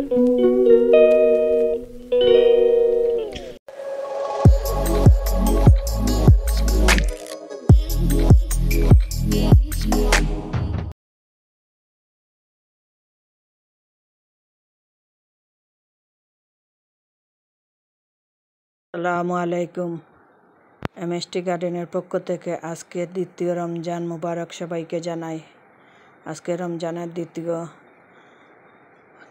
আসসালামু আলাইকুম। এমএসটি গার্ডেনের পক্ষ থেকে আজকে দ্বিতীয় রমজান মুবারক সবাইকে জানাই। আজকে রমজানের দ্বিতীয়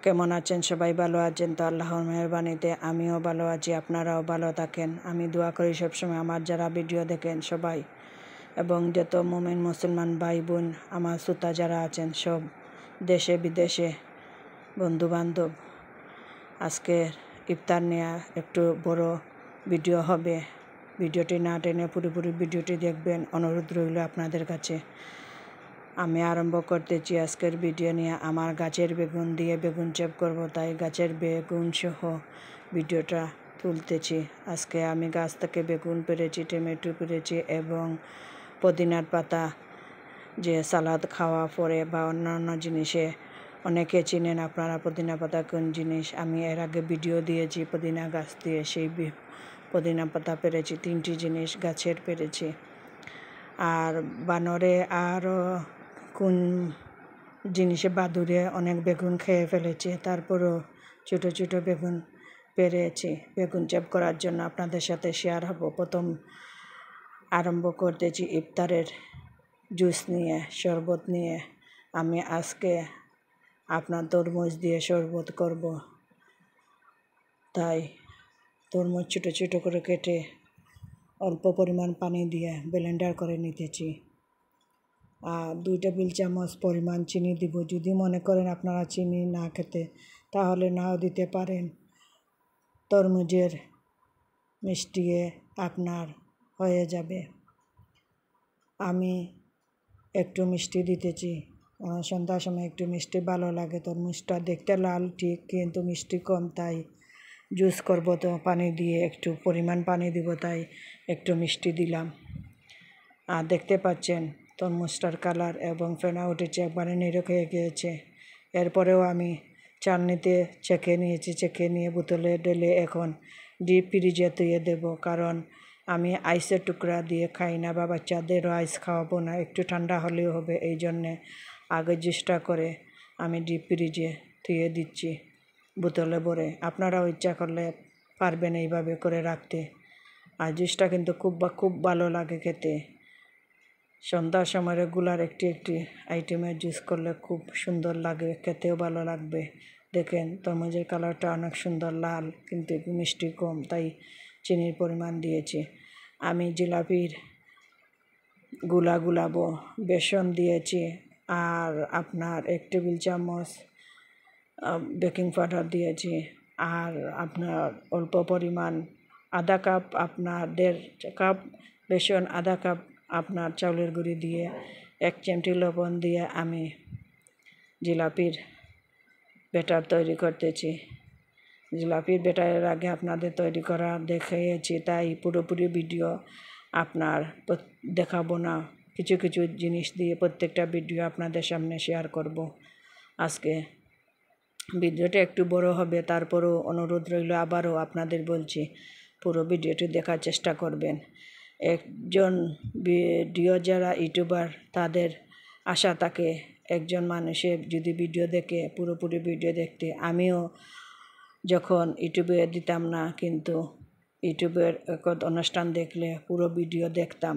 কেমন আছেন সবাই? ভালো আছেন তো? আল্লাহর মেহরবানিতে আমিও ভালো আছি, আপনারাও ভালো থাকেন। আমি দোয়া করি সবসময় আমার যারা ভিডিও দেখেন সবাই। এবং যত মোমেন মুসলমান ভাই বোন আমার শ্রোতা যারা আছেন সব দেশে বিদেশে বন্ধুবান্ধব, আজকে ইফতার নেওয়া একটু বড় ভিডিও হবে। ভিডিওটি না টেনে পুরোপুরি ভিডিওটি দেখবেন। অনুরোধ রইল আপনাদের কাছে। আমি আরম্ভ করতেছি আজকের ভিডিও নিয়ে। আমার গাছের বেগুন দিয়ে বেগুন চেপ করব, তাই গাছের বেগুন সহ ভিডিওটা তুলতেছি। আজকে আমি গাছ থেকে বেগুন পেরেছি, টমেটো পেরেছি এবং পুদিনার পাতা, যে সালাদ খাওয়া পরে বা অন্যান্য জিনিসে অনেকে চিনেন আপনারা পুদিনা পাতা কোন জিনিস। আমি এর আগে ভিডিও দিয়েছি পুদিনা গাছ দিয়ে, সেই পুদিনা পাতা পেরেছি, তিনটি জিনিস গাছের পেরেছি। আর বানরে আরও কোন জিনিসে বাদুরে অনেক বেগুন খেয়ে ফেলেছে, তারপরও ছোটো ছোটো বেগুন পেরেছি। বেগুন চেপ করার জন্য আপনাদের সাথে শেয়ার হব। প্রথম আরম্ভ করতেছি ইফতারের জুস নিয়ে, শরবত নিয়ে। আমি আজকে আপনার তরমুজ দিয়ে শরবত করব। তাই তরমুজ ছোটো ছোটো করে কেটে অল্প পরিমাণ পানি দিয়ে ব্লেন্ডার করে নিতেছি। আর দুই টেবিল চামচ পরিমাণ চিনি দিব। যদি মনে করেন আপনারা চিনি না খেতে, তাহলে নাও দিতে পারেন। তরমুজের মিষ্টিয়ে আপনার হয়ে যাবে। আমি একটু মিষ্টি দিতেছি। সন্ধ্যার সময় একটু মিষ্টি ভালো লাগে। তরমুজটা দেখতে লাল ঠিক, কিন্তু মিষ্টি কম, তাই জুস করব তো পানি দিয়ে একটু পরিমাণ পানি দিব, তাই একটু মিষ্টি দিলাম। আর দেখতে পাচ্ছেন তরমুজটার কালার এবং ফেনা উঠেছে একবারে নিরক হয়ে গিয়েছে। এরপরেও আমি চালনিতে চেখে নিয়েছি চেখে নিয়ে বোতলে ঢেলে এখন ডিপ ফ্রিজে তুয়ে দেব কারণ আমি আইসের টুকরা দিয়ে খাই না বা বাচ্চাদেরও আইস খাওয়াবো না, একটু ঠান্ডা হলেও হবে এই জন্যে আগে চেষ্টা করে আমি ডিপ ফ্রিজে থুয়ে দিচ্ছি বোতলে ভরে। আপনারাও ইচ্ছা করলে পারবেন এইভাবে করে রাখতে। আর জুসটা কিন্তু খুব খুব ভালো লাগে খেতে। সন্ধ্যার সময় রেগুলার একটি একটি আইটেমের জুস করলে খুব সুন্দর লাগে, খেতেও ভালো লাগবে। দেখেন তরমুজের কালারটা অনেক সুন্দর লাল, কিন্তু মিষ্টি কম, তাই চিনির পরিমাণ দিয়েছি। আমি জিলাপিরগুলা গুলাবো, বেসন দিয়েছি, আর আপনার এক টেবিল চামচ বেকিং পাউডার দিয়েছি, আর আপনার অল্প পরিমাণ আধা কাপ আপনার দেড় কাপ বেসন, আধা কাপ আপনার চাউলের গুঁড়ি দিয়ে, এক চিমটি লবণ দিয়ে আমি জিলাপির ব্যাটার তৈরি করতেছি। জিলাপির ব্যাটারের আগে আপনাদের তৈরি করা দেখিয়েছি, তাই পুরোপুরি ভিডিও আপনার দেখাবো না। কিছু কিছু জিনিস দিয়ে প্রত্যেকটা ভিডিও আপনাদের সামনে শেয়ার করব। আজকে ভিডিওটা একটু বড় হবে, তারপরও অনুরোধ রইল আবারও আপনাদের বলছি, পুরো ভিডিওটি দেখার চেষ্টা করবেন। একজন ভিডিও যারা ইউটিউবার, তাদের আশা থাকে একজন মানুষের যদি ভিডিও দেখে, পুরোপুরি ভিডিও দেখতে। আমিও যখন ইউটিউবে দিতাম না, কিন্তু ইউটিউবের অনুষ্ঠান দেখলে পুরো ভিডিও দেখতাম।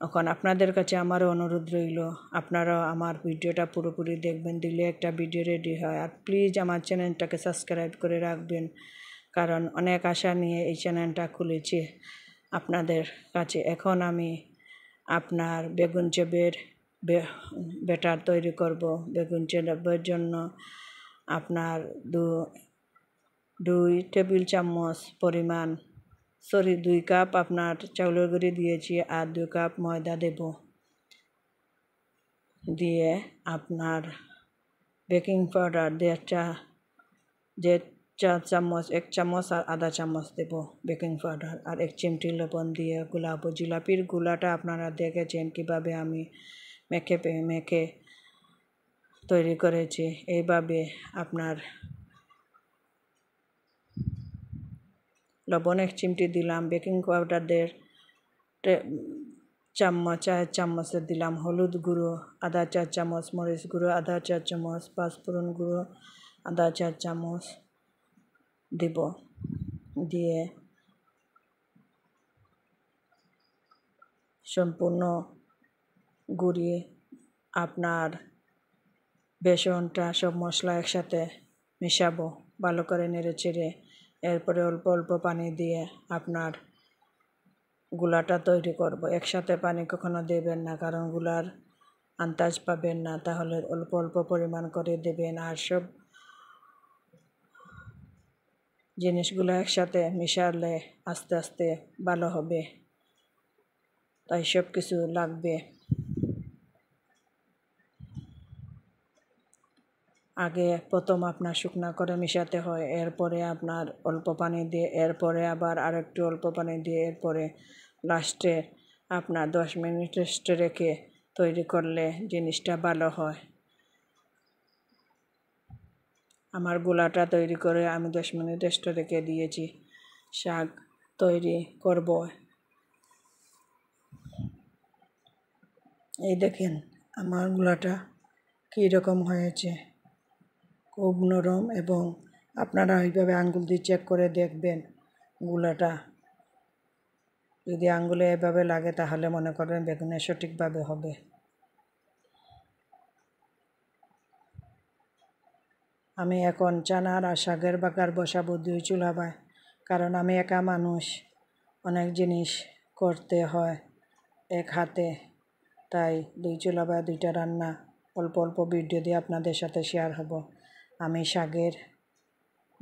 এখন আপনাদের কাছে আমারও অনুরোধ রইল, আপনারাও আমার ভিডিওটা পুরোপুরি দেখবেন, দিলে একটা ভিডিও রেডি হয়। আর প্লিজ আমার চ্যানেলটাকে সাবস্ক্রাইব করে রাখবেন, কারণ অনেক আশা নিয়ে এই চ্যানেলটা খুলেছি। আপনাদের কাছে। এখন আমি আপনার বেগুন চেপের ব্যাটার তৈরি করব। বেগুন চেপের জন্য আপনার দু, দুই টেবিল চামচ পরিমাণ সরি, দুই কাপ আপনার চাউলের গুঁড়ি দিয়েছি আর দুই কাপ ময়দা দেব। দিয়ে আপনার বেকিং পাউডার দেড় চা যে চার চামচ, এক চামচ আর আধা চামচ দেবো বেকিং পাউডার আর এক চিমটি লবণ দিয়ে গোলাপ জিলাপির গুলাটা আপনারা দেখেছেন কীভাবে আমি মেখে মেখে তৈরি করেছি। এইভাবে আপনার লবণ এক চিমটি দিলাম বেকিং পাউডার দেড় চামচ, চার চামচ দিলাম হলুদ গুঁড়ো আদা চার চামচ মরিচ গুঁড়ো আদা চার চামচ পাঁচ ফোড়ন গুঁড়ো আদা চার চামচ দিব। দিয়ে সম্পূর্ণ গুঁড়িয়ে আপনার বেসনটা সব মশলা একসাথে মেশাবো, ভালো করে নেড়ে চেড়ে এরপরে অল্প অল্প পানি দিয়ে আপনার গুলাটা তৈরি করব। একসাথে পানি কখনো দেবেন না, কারণগুলার আন্দাজ পাবেন না, তাহলে অল্প অল্প পরিমাণ করে দেবেন। আর সব জিনিসগুলো একসাথে মিশালে আস্তে আস্তে ভালো হবে। তাই সব কিছু লাগবে। আগে প্রথম আপনার শুকনা করে মিশাতে হয়, এরপরে আপনার অল্প পানি দিয়ে, এরপরে আবার আরেকটু অল্প পানি দিয়ে, এরপরে লাস্টে আপনার দশ মিনিট রেস্টে রেখে তৈরি করলে জিনিসটা ভালো হয়। আমার গোলাটা তৈরি করে আমি দশ মিনিট রেস্টে রেখে দিয়েছি। শাক তৈরি করব। এই দেখেন আমার গোলাটা কী রকম হয়েছে। খুব নরম এবং আপনারা ওইভাবে আঙ্গুল দিয়ে চেক করে দেখবেন গুলাটা। যদি আঙ্গুলে এভাবে লাগে তাহলে মনে করবেন বেগুনে সঠিকভাবে হবে। আমি এখন চানার আর শাকের বাগার বসাবো দুই চুলা চুলাবায়, কারণ আমি একা মানুষ। অনেক জিনিস করতে হয় এক হাতে, তাই দুই চুলা চুলাবায় দুইটা রান্না, অল্প অল্প ভিডিও দিয়ে আপনাদের সাথে শেয়ার হব। আমি শাকের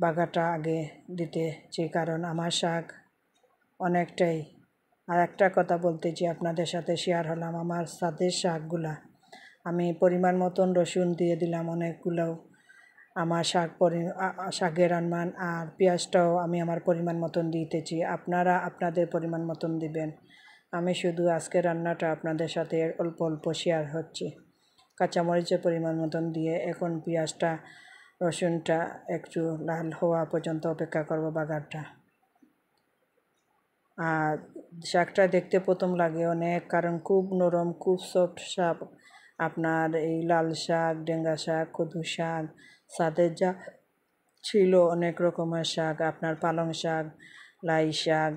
বাগাটা আগে দিতে দিতেছি, কারণ আমার শাক অনেকটাই। আর একটা কথা বলতেছি, আপনাদের সাথে শেয়ার হলাম আমার সাথের শাকগুলা। আমি পরিমাণ মতন রসুন দিয়ে দিলাম অনেকগুলো আমার শাক পরি শাকের আনমান আর পেঁয়াজটাও আমি আমার পরিমাণ মতন দিতেছি। আপনারা আপনাদের পরিমাণ মতন দিবেন। আমি শুধু আজকে রান্নাটা আপনাদের সাথে অল্প অল্প শেয়ার হচ্ছে। কাঁচামরিচের পরিমাণ মতন দিয়ে এখন পেঁয়াজটা, রসুনটা একটু লাল হওয়া পর্যন্ত অপেক্ষা করব বাগারটা। আর শাকটা দেখতে প্রথম লাগে অনেক, কারণ খুব নরম, খুব সফট শাক। আপনার এই লাল শাক, ডেঙ্গা শাক, কদু শাক সাদের যা ছিল অনেক রকমের শাক, আপনার পালং শাক, লাই শাক।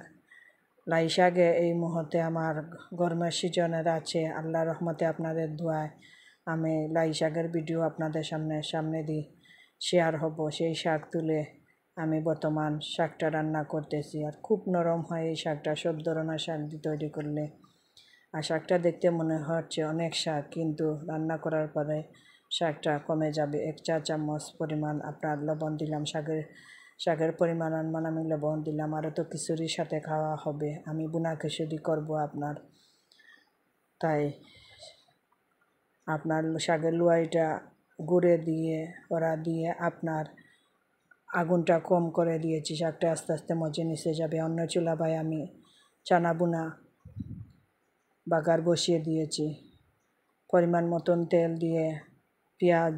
লাই শাকে এই মুহূর্তে আমার গরমের সিজনের আছে আল্লাহ রহমতে আপনাদের দোয়ায় আমি লাই শাকের ভিডিও আপনাদের সামনে সামনে দিই শেয়ার হব। সেই শাক তুলে আমি বর্তমান শাকটা রান্না করতেছি। আর খুব নরম হয় এই শাকটা, সব ধরনের শাক দিয়ে তৈরি করলে। আর শাকটা দেখতে মনে হচ্ছে অনেক শাক, কিন্তু রান্না করার পরে শাকটা কমে যাবে। এক চা চামচ পরিমাণ আপনার লবণ দিলাম। শাকের শাকের পরিমাণ অনুমান আমি লবণ দিলাম। আরও তো খিচুড়ির সাথে খাওয়া হবে। আমি বুনা খিচুড়ি করব আপনার। তাই আপনার শাকের লুয়াইটা গুঁড়ে দিয়ে ওরা দিয়ে আপনার আগুনটা কম করে দিয়েছি। শাকটা আস্তে আস্তে মজে নিচে যাবে। অন্য চুলাবায় আমি চানা বুনা বাগার বসিয়ে দিয়েছি। পরিমাণ মতন তেল দিয়ে পেঁয়াজ,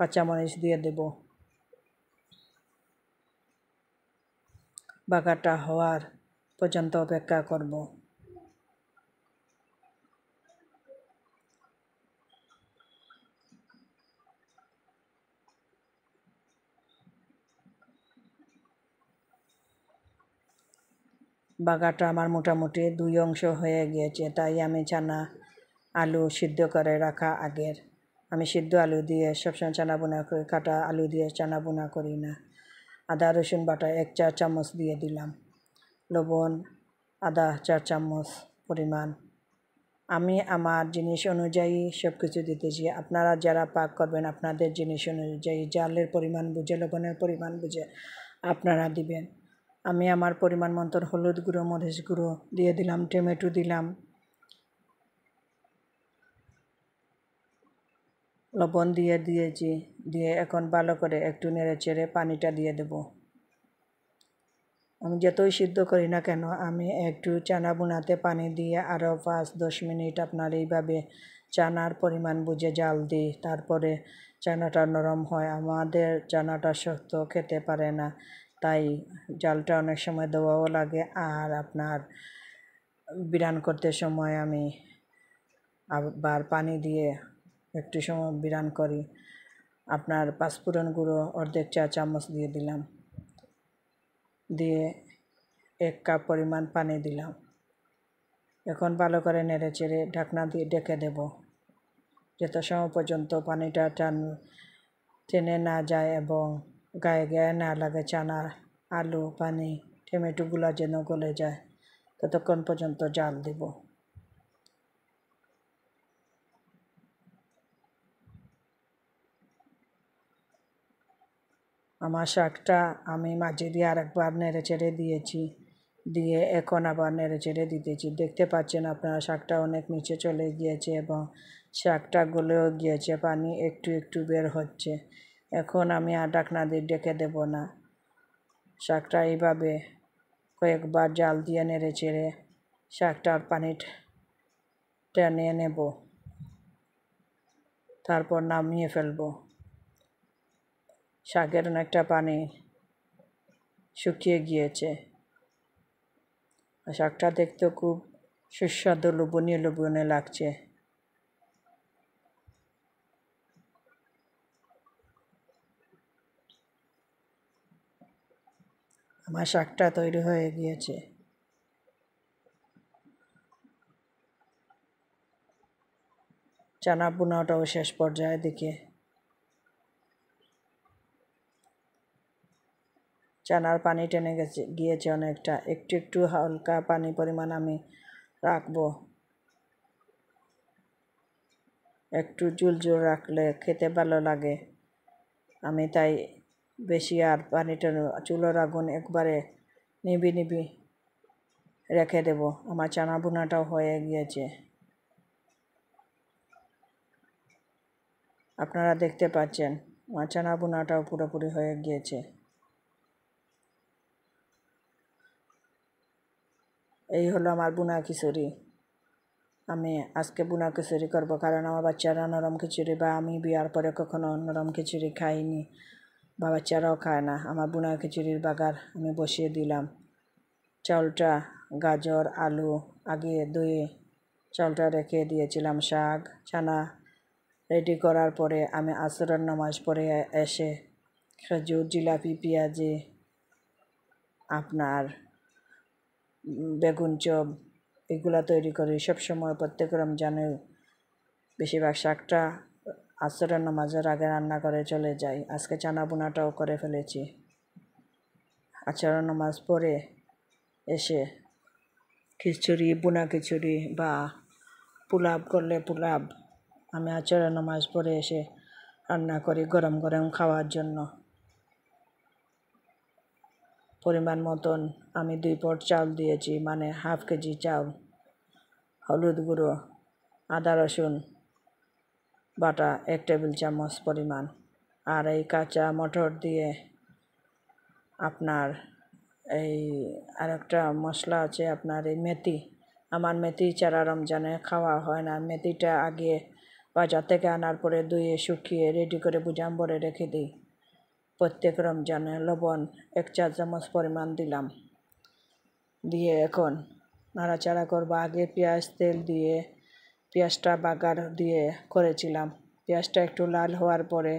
কাঁচামরিচ দিয়ে দেব। বাগারটা হওয়ার পর্যন্ত অপেক্ষা করব। বাগাটা আমার মোটামুটি দুই অংশ হয়ে গিয়েছে, তাই আমি চানা, আলু সিদ্ধ করে রাখা আগের। আমি সিদ্ধ আলু দিয়ে সবসময় চানা বোনা করি, কাটা আলু দিয়ে চানা বোনা করি না। আদা, রসুন বাটা এক চা চামচ দিয়ে দিলাম। লবণ, আদা চার চামচ পরিমাণ। আমি আমার জিনিস অনুযায়ী সব কিছু দিতেছি। আপনারা যারা পাক করবেন, আপনাদের জিনিস অনুযায়ী জালের পরিমাণ বুঝে, লবণের পরিমাণ বুঝে আপনারা দিবেন। আমি আমার পরিমাণ মতন হলুদ গুঁড়ো, মরিচ গুঁড়ো দিয়ে দিলাম, টমেটো দিলাম লবণ দিয়ে দিয়েছি, দিয়ে এখন ভালো করে একটু নেড়ে চেড়ে পানিটা দিয়ে দেব। আমি যতই সিদ্ধ করি না কেন, আমি একটু চানা বোনাতে পানি দিয়ে আরও পাঁচ দশ মিনিট আপনার এইভাবে চানার পরিমাণ বুঝে জাল দিই, তারপরে চানাটা নরম হয়। আমাদের চানাটা শক্ত খেতে পারে না, তাই জালটা অনেক সময় দেওয়াও লাগে আর আপনার বিরান করতে সময় আমি আবার পানি দিয়ে একটু সময় বিরান করি। আপনার পাঁচফোড়ন গুঁড়ো অর্ধেক চা চামচ দিয়ে দিলাম। দিয়ে এক কাপ পরিমাণ পানি দিলাম। এখন ভালো করে নেড়ে চেড়ে ঢাকনা দিয়ে ডেকে দেব। যত সময় পর্যন্ত পানিটা টান, টেনে না যায় এবং গায়ে গায়ে না লাগে চানা, আলু, পানি, টমেটোগুলো যেন গলে যায়, ততক্ষণ পর্যন্ত জাল দেব। আমার শাকটা আমি মাঝে দিয়ে আরেকবার নেড়ে চেড়ে দিয়েছি, দিয়ে এখন আবার নেড়ে চেড়ে দিতেছি। দেখতে পাচ্ছেন আপনারা শাকটা অনেক নিচে চলে গিয়েছে এবং শাকটা গলেও গিয়েছে, পানি একটু একটু বের হচ্ছে। এখন আমি আর ডাকনা দিয়ে ডেকে দেব না। শাকটা এইভাবে কয়েকবার জাল দিয়ে নেড়ে চেড়ে শাকটার পানি টেনে নেব। তারপর নামিয়ে ফেলব। শাকের অনেকটা পানি শুকিয়ে গিয়েছে। শাকটা দেখতে খুব সুস্বাদু, লোভনীয় লোভনীয় লাগছে। আমার শাকটা তৈরি হয়ে গিয়েছে। চানা বুনাটাও শেষ পর্যায়ে দিকে চানার পানি টেনে গেছে গিয়েছে অনেকটা একটু একটু হালকা পানি পরিমাণ আমি রাখব। একটু জুল জুল রাখলে খেতে ভালো লাগে। আমি তাই বেশি আর পানিটা চুলোর আগুন একবারে নিবি নিবি রেখে দেব। আমার চানা বোনাটাও হয়ে গিয়েছে। আপনারা দেখতে পাচ্ছেন, আমার চানা বোনাটাও পুরোপুরি হয়ে গিয়েছে। এই হলো আমার বুনা খিচুড়ি। আমি আজকে বুনা খিচুড়ি করব কারণ আমার বাচ্চারা নরম খিচুড়ি বা আমি বিয়ার পরে কখনো নরম খিচুড়ি খাইনি বা বাচ্চারাও খায় না। আমার বুনা খিচুড়ির বাগার আমি বসিয়ে দিলাম। চাউলটা, গাজর, আলু আগে ধুয়ে চাউলটা রেখে দিয়েছিলাম শাক, ছানা রেডি করার পরে আমি আসরের নামাজ পড়ে এসে খেজুর, জিলাপি, পেঁয়াজি আপনার বেগুন চপ এগুলা তৈরি করি। সবসময় প্রত্যেক রমজানে বেশিরভাগ শাকটা আসরের নামাজের আগে রান্না করে চলে যাই। আজকে চানা বোনাটাও করে ফেলেছি। আচার নামাজ পরে এসে খিচুড়ি, বোনা খিচুড়ি বা পোলাপ করলে পোলাপ আমি আচার নামাজ পরে এসে রান্না করি গরম গরম খাওয়ার জন্য। পরিমাণ মতন আমি দুই পট চাল দিয়েছি মানে হাফ কেজি চাল হলুদ গুঁড়ো, আদা রসুন বাটা, এক টেবিল চামচ পরিমাণ। আর এই কাঁচা মটর দিয়ে আপনার এই আরেকটা মশলা আছে, আপনার এই মেথি। আমার মেথি চারা রমজানে খাওয়া হয় না। মেথিটা আগে বাজার থেকে আনার পরে ধুয়ে শুকিয়ে রেডি করে বুঝাম, ভরে রেখে দিই। প্রত্যেক রমজানে লবণ এক চা চামচ পরিমাণ দিলাম। দিয়ে এখন নাড়াচাড়া করব। আগে পেঁয়াজ, তেল দিয়ে পেঁয়াজটা বাগার দিয়ে করেছিলাম। পেঁয়াজটা একটু লাল হওয়ার পরে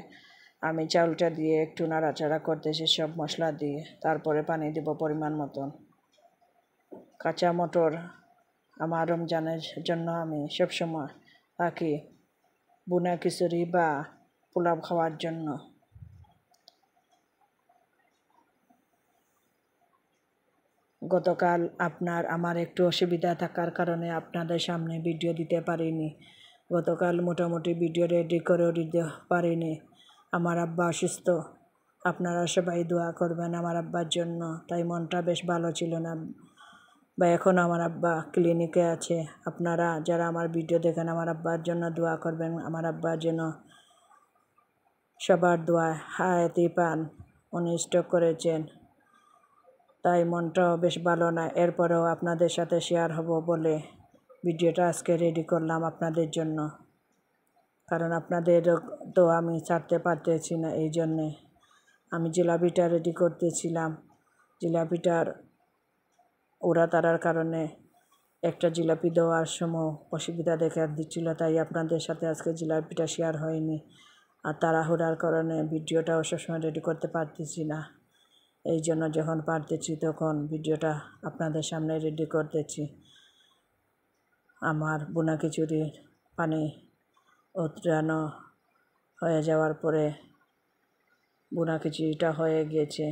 আমি চাউলটা দিয়ে একটু নাড়াচাড়া করতেছি সব মশলা দিয়ে। তারপরে পানি দেব পরিমাণ মতন। কাঁচা মটর আমার রমজানের জন্য আমি সবসময় রাখি। বুনা খিচুড়ি বা পোলাও খাওয়ার জন্য। গতকাল আপনার, আমার একটু অসুবিধা থাকার কারণে আপনাদের সামনে ভিডিও দিতে পারিনি। গতকাল মোটামুটি ভিডিও রেডি করেও দিতে পারিনি। আমার আব্বা অসুস্থ। আপনারা সবাই দোয়া করবেন আমার আব্বার জন্য। তাই মনটা বেশ ভালো ছিল না। বা এখন আমার আব্বা ক্লিনিকে আছে। আপনারা যারা আমার ভিডিও দেখেন, আমার আব্বার জন্য দোয়া করবেন। আমার আব্বার জন্য সবার দোয়া হায়াতি পান। উনি করেছেন। তাই মনটাও বেশ ভালো না। এরপরেও আপনাদের সাথে শেয়ার হব বলে ভিডিওটা আজকে রেডি করলাম আপনাদের জন্য। কারণ আপনাদের তো আমি ছাড়তে পারতেছি না এই জন্যে। আমি জিলাপিটা রেডি করতেছিলাম। জিলাপিটার ওরা তারার কারণে একটা জিলাপি দেওয়ার সময় অসুবিধা দেখা দিচ্ছিল, তাই আপনাদের সাথে আজকে জিলাপিটা শেয়ার হয়নি। আর তাড়াহুড়ার কারণে ভিডিওটাও সবসময় রেডি করতে পারতেছি না। এই জন্য যখন পারতেছি তখন ভিডিওটা আপনাদের সামনে রেডি করতেছি। আমার বোনা খিচুড়ির পানি উতরানো হয়ে যাওয়ার পরে বোনা খিচুড়িটা হয়ে গিয়েছে।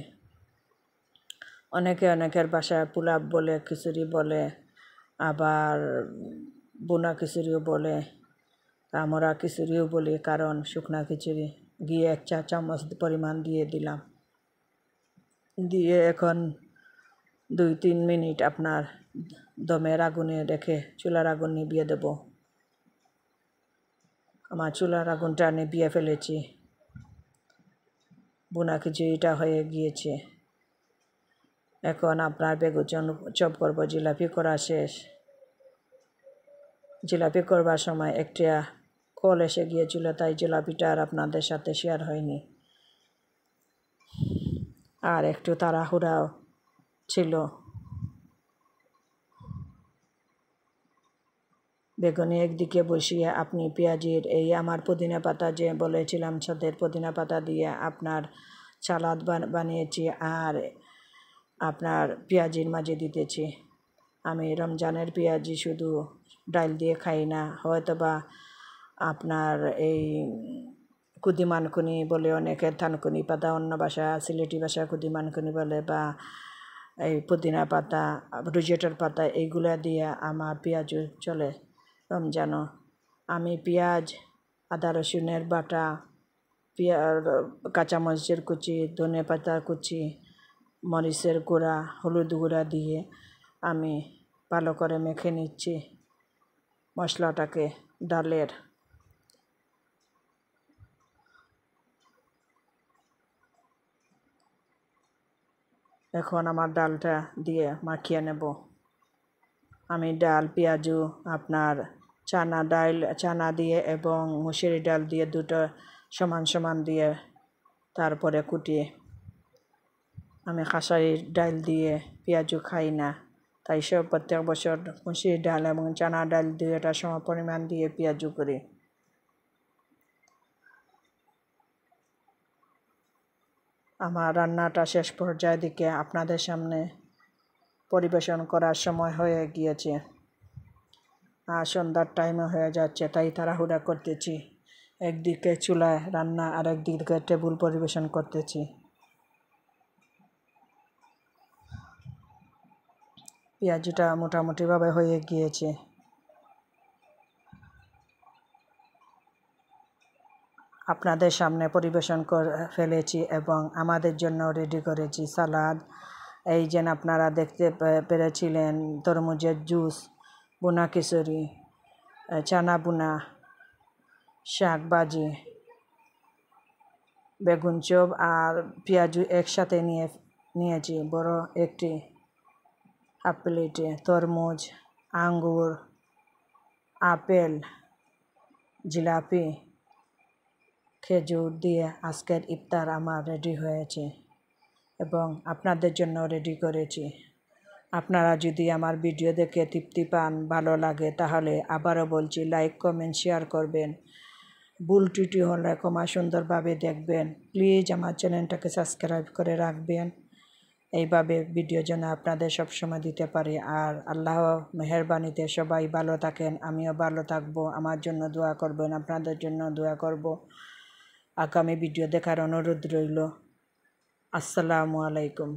অনেকে অনেকের বাসায় পোলাপ বলে, খিচুড়ি বলে, আবার বোনা খিচুড়িও বলে আমরা খিচুড়িও বলি, কারণ শুকনা খিচুড়ি গিয়ে এক চা চামচ পরিমাণ দিয়ে দিলাম। দিয়ে এখন দুই, তিন মিনিট আপনার দমের আগুনে রেখে চুলার আগুন নিভিয়ে দেব। আমার চুলার আগুনটা নিভিয়ে ফেলেছি। বোনা খিচুড়িটা হয়ে গিয়েছে। এখন আপনার বেগুন চপ করব, জিলাপি করা শেষ। জিলাপি করবার সময় একটা কল এসে গিয়েছিল, তাই জিলাপিটা আর আপনাদের সাথে শেয়ার হয়নি। আর একটু তাড়াহুড়াও ছিল। বেগুনি একদিকে বসিয়ে, আপনি পেঁয়াজির এই আমার পুদিনা পাতা যে বলেছিলাম, ছাদের পুদিনা পাতা দিয়ে আপনার সালাদ বানিয়েছি আর আপনার পেঁয়াজির মাঝে দিতেছি। আমি রমজানের পেঁয়াজি শুধু ডাল দিয়ে খাই না হয়তো বা আপনার এই কুদিমানকুনি বলে অনেকে থানকুনি পাতা, অন্য ভাষা, সিলেটি ভাষা কুদিমানকুনি বলে বা এই পুদিনা পাতা, রুজেটার পাতা, এইগুলা দিয়ে আমার পেঁয়াজ চলে রমজানও আমি পেঁয়াজ, আদা, রসুনের বাটা পেঁয়াজ কাঁচামরিচের কুচি, ধনে পাতা কুচি, মরিচের গুঁড়া, হলুদ গুঁড়া দিয়ে আমি ভালো করে মেখে নিচ্ছি মশলাটাকে ডালের। এখন আমার ডালটা দিয়ে মাখিয়ে নেব। আমি ডাল, পেঁয়াজু, আপনার চানা ডাল, চানা দিয়ে এবং মুসুরি ডাল দিয়ে দুটো সমান সমান দিয়ে তারপরে কুটিয়ে আমি খাসারির ডাল দিয়ে পেঁয়াজু খাই না। তাই সব প্রত্যেক বছর মুসুরি ডাল এবং চানা ডাল দিয়ে এটা সম পরিমাণ দিয়ে পেঁয়াজু করি। আমার রান্নাটা শেষ পর্যায়ের দিকে আপনাদের সামনে পরিবেশন করার সময় হয়ে গিয়েছে। আর সন্ধ্যার টাইমে হয়ে যাচ্ছে, তাই তাড়াহুড়া করতেছি। একদিকে চুলায় রান্না আর একদিকে টেবিল পরিবেশন করতেছি। পেঁয়াজিটা মোটামুটিভাবে হয়ে গিয়েছে। আপনাদের সামনে পরিবেশন করে ফেলেছি এবং আমাদের জন্য রেডি করেছি সালাদ। এই যেন আপনারা দেখতে পেরেছিলেন তরমুজের জুস বোনা খিচুড়ি চানা বুনা, শাক ভাজি, বেগুন চপ আর পেঁয়াজু একসাথে নিয়ে, নিয়েছি। বড় একটি হাফ প্লেটে তরমুজ, আঙ্গুর, আপেল, জিলাপি খেজুর দিয়ে আজকের ইফতার আমার রেডি হয়েছে এবং আপনাদের জন্য রেডি করেছি। আপনারা যদি আমার ভিডিও দেখে তৃপ্তি পান, ভালো লাগে, তাহলে আবারও বলছি লাইক কমেন্ট শেয়ার করবেন। ভুল ত্রুটি হলে ক্ষমা সুন্দরভাবে দেখবেন। প্লিজ আমার চ্যানেলটাকে সাবস্ক্রাইব করে রাখবেন। এইভাবে ভিডিও যেন আপনাদের সবসময় দিতে পারি। আর আল্লাহ মেহরবানিতে সবাই ভালো থাকেন, আমিও ভালো থাকব। আমার জন্য দোয়া করবেন, আপনাদের জন্য দোয়া করব। আগামী ভিডিও দেখার অনুরোধ রইল। আসসালামু আলাইকুম।